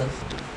itself.